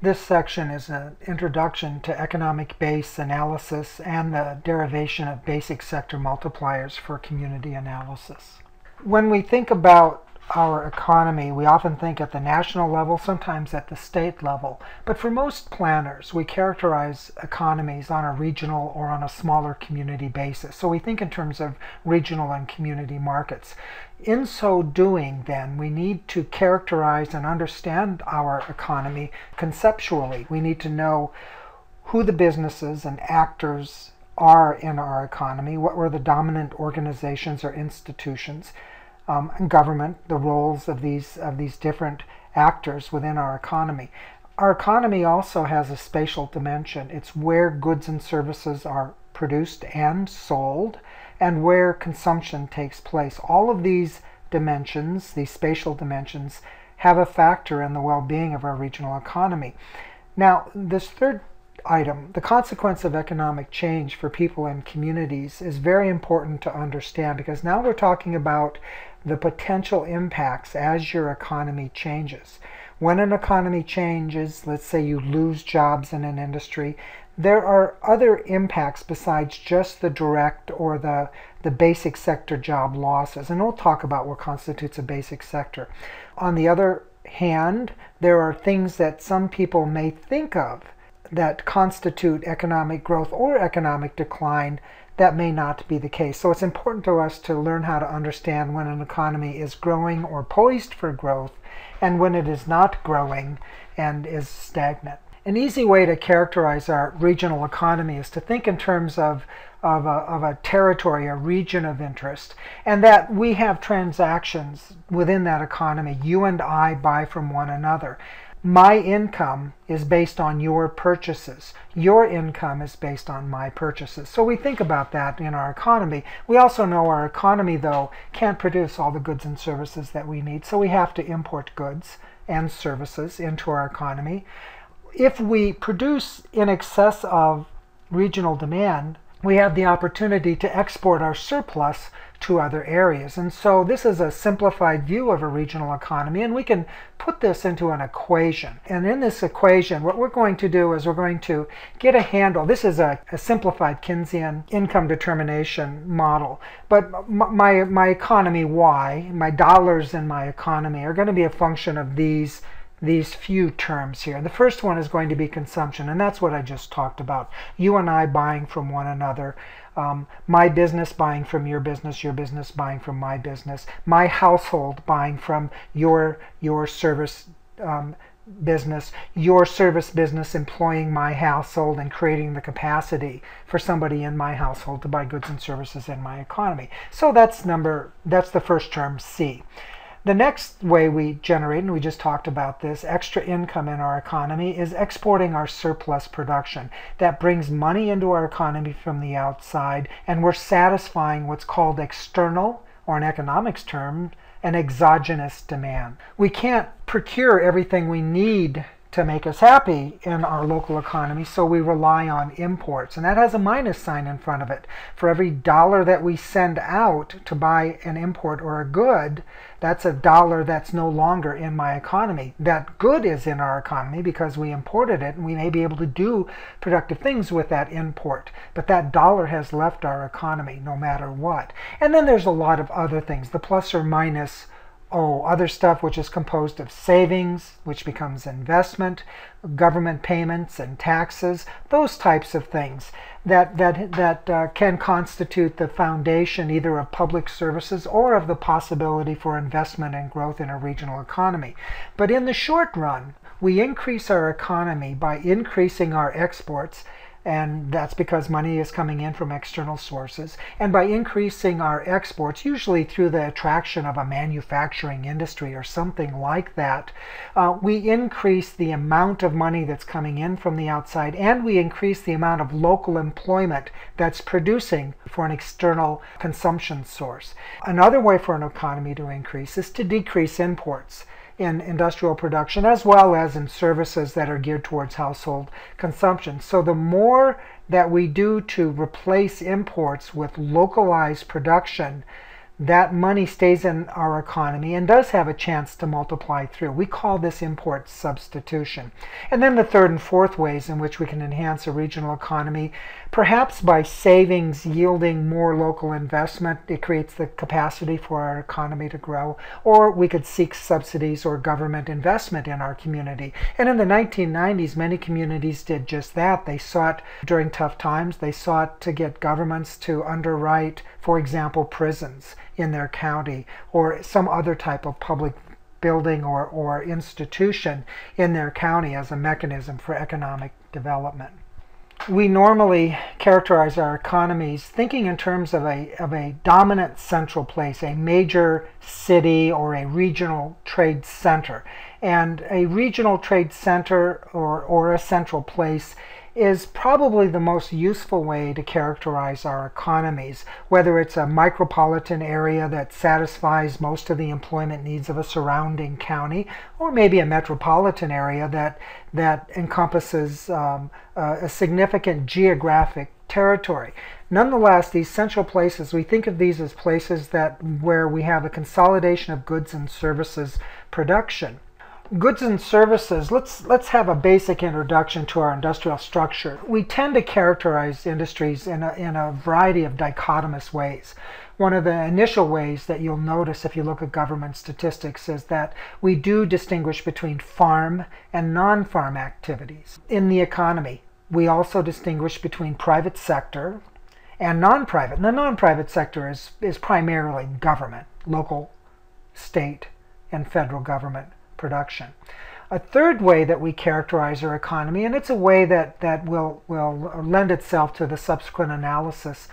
This section is an introduction to economic base analysis and the derivation of basic sector multipliers for community analysis. When we think about our economy, we often think at the national level, sometimes at the state level. But for most planners, we characterize economies on a regional or on a smaller community basis. So we think in terms of regional and community markets. In so doing, then, we need to characterize and understand our economy conceptually. We need to know who the businesses and actors are in our economy, what were the dominant organizations or institutions um, and government, the roles of these of these different actors within our economy. Our economy also has a spatial dimension. It's where goods and services are produced and sold, and where consumption takes place. All of these dimensions, these spatial dimensions, have a factor in the well-being of our regional economy. Now, this third item, the consequence of economic change for people and communities is very important to understand because now we're talking about the potential impacts as your economy changes. When an economy changes, let's say you lose jobs in an industry, there are other impacts besides just the direct or the, the basic sector job losses. And we'll talk about what constitutes a basic sector. On the other hand, there are things that some people may think of that constitute economic growth or economic decline that may not be the case. So it's important to us to learn how to understand when an economy is growing or poised for growth and when it is not growing and is stagnant. An easy way to characterize our regional economy is to think in terms of, of, a, of a territory, a region of interest, and that we have transactions within that economy. You and I buy from one another. My income is based on your purchases. Your income is based on my purchases. So we think about that in our economy. We also know our economy, though, can't produce all the goods and services that we need. So we have to import goods and services into our economy. If we produce in excess of regional demand, we have the opportunity to export our surplus to other areas. And so this is a simplified view of a regional economy, and we can put this into an equation. And in this equation, what we're going to do is we're going to get a handle. This is a, a simplified Keynesian income determination model. But my, my economy Y, my dollars in my economy, are going to be a function of these these few terms here. The first one is going to be consumption, and that's what I just talked about. You and I buying from one another um, my business buying from your business, your business buying from my business, my household buying from your your service um, business, your service business employing my household and creating the capacity for somebody in my household to buy goods and services in my economy. So that's number that's the first term C. The next way we generate, and we just talked about this, extra income in our economy is exporting our surplus production. That brings money into our economy from the outside, and we're satisfying what's called external, or in economics terms, an exogenous demand. We can't procure everything we need to make us happy in our local economy, so we rely on imports. And that has a minus sign in front of it. For every dollar that we send out to buy an import or a good, that's a dollar that's no longer in my economy. That good is in our economy because we imported it and we may be able to do productive things with that import. But that dollar has left our economy no matter what. And then there's a lot of other things, the plus or minus oh, other stuff which is composed of savings, which becomes investment, government payments and taxes, those types of things that, that, that uh, can constitute the foundation either of public services or of the possibility for investment and growth in a regional economy. But in the short run, we increase our economy by increasing our exports and that's because money is coming in from external sources. And by increasing our exports, usually through the attraction of a manufacturing industry or something like that, uh, we increase the amount of money that's coming in from the outside and we increase the amount of local employment that's producing for an external consumption source. Another way for an economy to increase is to decrease imports in industrial production as well as in services that are geared towards household consumption. So the more that we do to replace imports with localized production, that money stays in our economy and does have a chance to multiply through. We call this import substitution. And then the third and fourth ways in which we can enhance a regional economy, perhaps by savings yielding more local investment, it creates the capacity for our economy to grow, or we could seek subsidies or government investment in our community. And in the 1990s, many communities did just that. They sought, during tough times, they sought to get governments to underwrite, for example, prisons in their county or some other type of public building or, or institution in their county as a mechanism for economic development. We normally characterize our economies thinking in terms of a, of a dominant central place, a major city or a regional trade center. And a regional trade center or, or a central place is probably the most useful way to characterize our economies, whether it's a micropolitan area that satisfies most of the employment needs of a surrounding county, or maybe a metropolitan area that, that encompasses um, a, a significant geographic territory. Nonetheless, these central places, we think of these as places that where we have a consolidation of goods and services production goods and services, let's, let's have a basic introduction to our industrial structure. We tend to characterize industries in a, in a variety of dichotomous ways. One of the initial ways that you'll notice if you look at government statistics is that we do distinguish between farm and non-farm activities. In the economy, we also distinguish between private sector and non-private. And the non-private sector is, is primarily government, local, state, and federal government production. A third way that we characterize our economy, and it's a way that, that will, will lend itself to the subsequent analysis,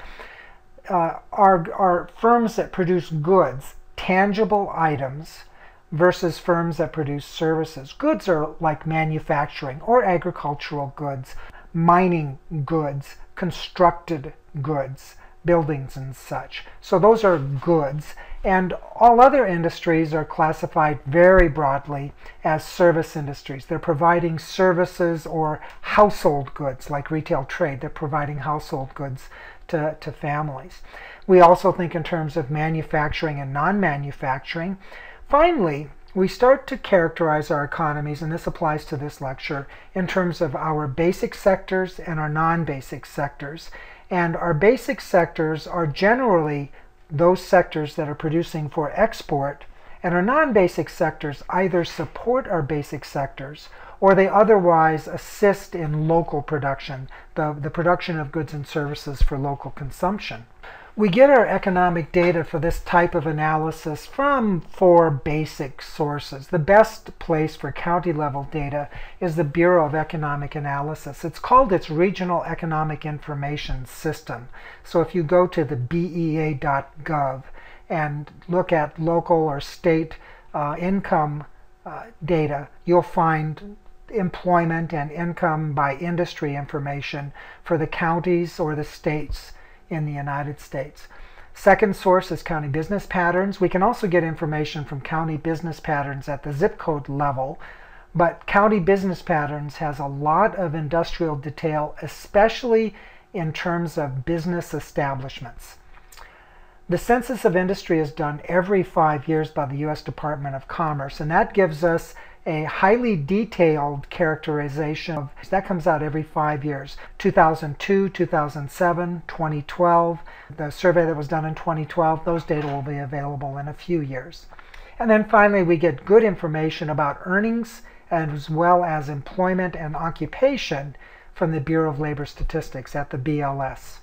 uh, are, are firms that produce goods, tangible items, versus firms that produce services. Goods are like manufacturing or agricultural goods, mining goods, constructed goods, buildings and such. So those are goods. And all other industries are classified very broadly as service industries. They're providing services or household goods like retail trade. They're providing household goods to, to families. We also think in terms of manufacturing and non-manufacturing. Finally, we start to characterize our economies, and this applies to this lecture, in terms of our basic sectors and our non-basic sectors. And our basic sectors are generally those sectors that are producing for export, and our non-basic sectors either support our basic sectors or they otherwise assist in local production, the, the production of goods and services for local consumption. We get our economic data for this type of analysis from four basic sources. The best place for county level data is the Bureau of Economic Analysis. It's called its Regional Economic Information System. So if you go to the BEA.gov and look at local or state uh, income uh, data, you'll find employment and income by industry information for the counties or the states in the United States. Second source is county business patterns. We can also get information from county business patterns at the zip code level, but county business patterns has a lot of industrial detail, especially in terms of business establishments. The Census of Industry is done every five years by the U.S. Department of Commerce, and that gives us a highly detailed characterization of that comes out every five years 2002 2007 2012 the survey that was done in 2012 those data will be available in a few years. And then finally we get good information about earnings as well as employment and occupation from the Bureau of Labor Statistics at the BLS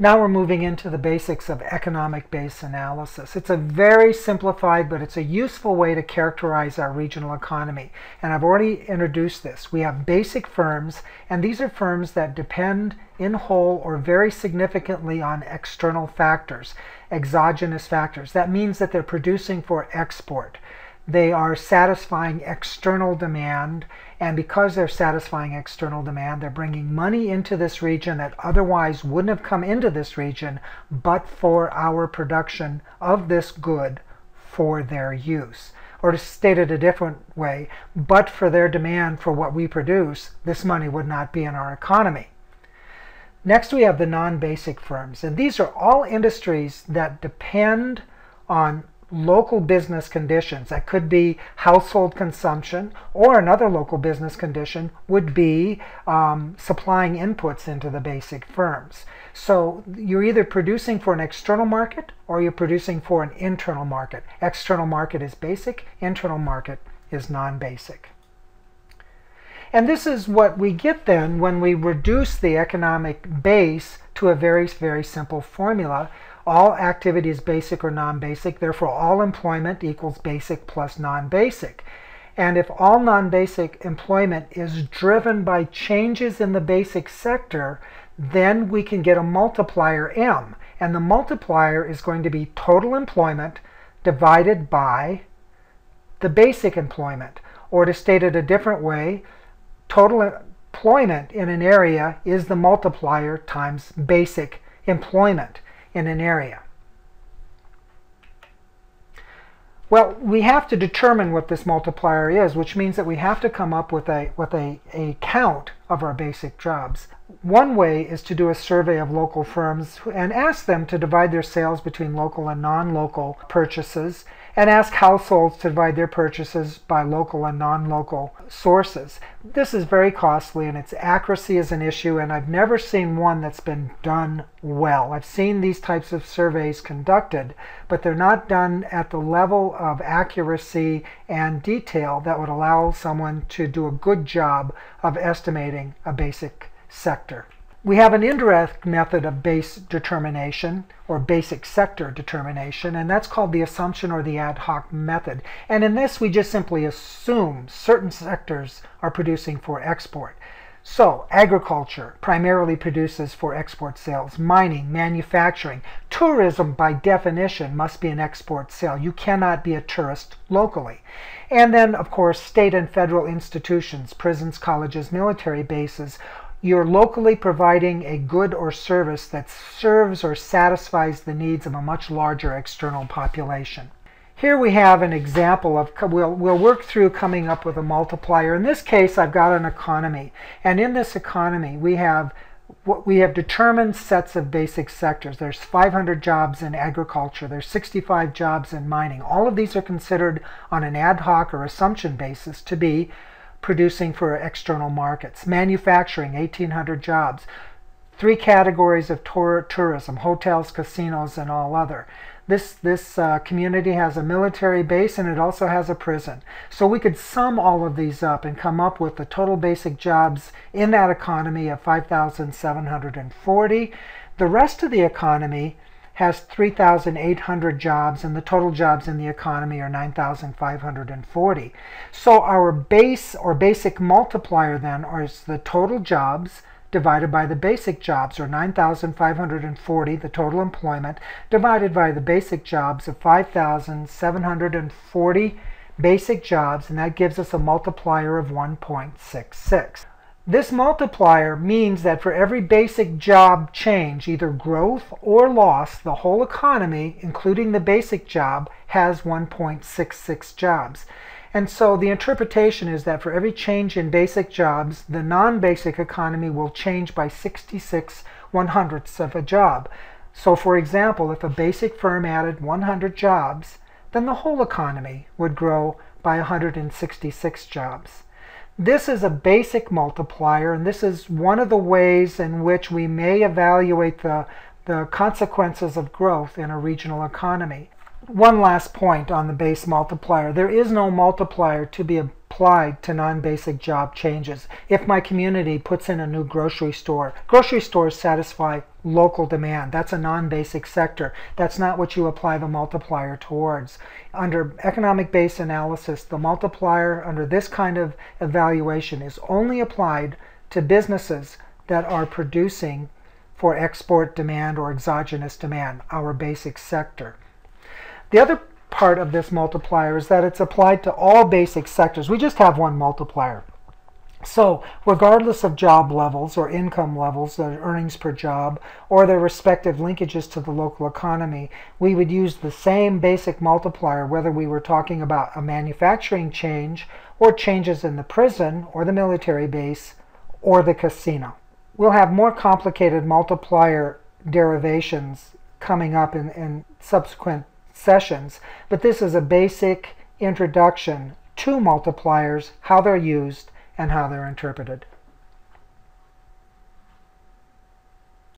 now we're moving into the basics of economic base analysis. It's a very simplified, but it's a useful way to characterize our regional economy. And I've already introduced this. We have basic firms, and these are firms that depend in whole or very significantly on external factors, exogenous factors. That means that they're producing for export. They are satisfying external demand and because they're satisfying external demand, they're bringing money into this region that otherwise wouldn't have come into this region but for our production of this good for their use. Or to state it a different way, but for their demand for what we produce, this money would not be in our economy. Next, we have the non-basic firms, and these are all industries that depend on local business conditions. That could be household consumption, or another local business condition would be um, supplying inputs into the basic firms. So you're either producing for an external market or you're producing for an internal market. External market is basic, internal market is non-basic. And this is what we get then when we reduce the economic base to a very, very simple formula all activity is basic or non-basic, therefore all employment equals basic plus non-basic. And if all non-basic employment is driven by changes in the basic sector, then we can get a multiplier M. And the multiplier is going to be total employment divided by the basic employment. Or to state it a different way, total employment in an area is the multiplier times basic employment in an area. Well, we have to determine what this multiplier is, which means that we have to come up with a, with a, a count of our basic jobs. One way is to do a survey of local firms and ask them to divide their sales between local and non-local purchases and ask households to divide their purchases by local and non-local sources. This is very costly and its accuracy is an issue and I've never seen one that's been done well. I've seen these types of surveys conducted, but they're not done at the level of accuracy and detail that would allow someone to do a good job of estimating a basic sector. We have an indirect method of base determination or basic sector determination, and that's called the assumption or the ad hoc method. And in this, we just simply assume certain sectors are producing for export. So, agriculture primarily produces for export sales. Mining, manufacturing, tourism by definition must be an export sale. You cannot be a tourist locally. And then, of course, state and federal institutions, prisons, colleges, military bases you're locally providing a good or service that serves or satisfies the needs of a much larger external population. Here we have an example of, we'll, we'll work through coming up with a multiplier. In this case, I've got an economy. And in this economy, we have what we have determined sets of basic sectors. There's 500 jobs in agriculture. There's 65 jobs in mining. All of these are considered on an ad hoc or assumption basis to be producing for external markets. Manufacturing, 1,800 jobs. Three categories of tour tourism, hotels, casinos, and all other. This, this uh, community has a military base and it also has a prison. So we could sum all of these up and come up with the total basic jobs in that economy of 5,740. The rest of the economy has 3,800 jobs and the total jobs in the economy are 9,540. So our base or basic multiplier then is the total jobs divided by the basic jobs or 9,540, the total employment, divided by the basic jobs of 5,740 basic jobs and that gives us a multiplier of 1.66. This multiplier means that for every basic job change, either growth or loss, the whole economy, including the basic job, has 1.66 jobs. And so the interpretation is that for every change in basic jobs, the non-basic economy will change by 66 one hundredths of a job. So for example, if a basic firm added 100 jobs, then the whole economy would grow by 166 jobs. This is a basic multiplier, and this is one of the ways in which we may evaluate the, the consequences of growth in a regional economy. One last point on the base multiplier. There is no multiplier to be applied to non-basic job changes. If my community puts in a new grocery store, grocery stores satisfy local demand. That's a non-basic sector. That's not what you apply the multiplier towards. Under economic base analysis, the multiplier under this kind of evaluation is only applied to businesses that are producing for export demand or exogenous demand, our basic sector. The other part of this multiplier is that it's applied to all basic sectors. We just have one multiplier. So, regardless of job levels or income levels, the earnings per job, or their respective linkages to the local economy, we would use the same basic multiplier whether we were talking about a manufacturing change or changes in the prison or the military base or the casino. We'll have more complicated multiplier derivations coming up in, in subsequent sessions, but this is a basic introduction to multipliers, how they're used, and how they're interpreted.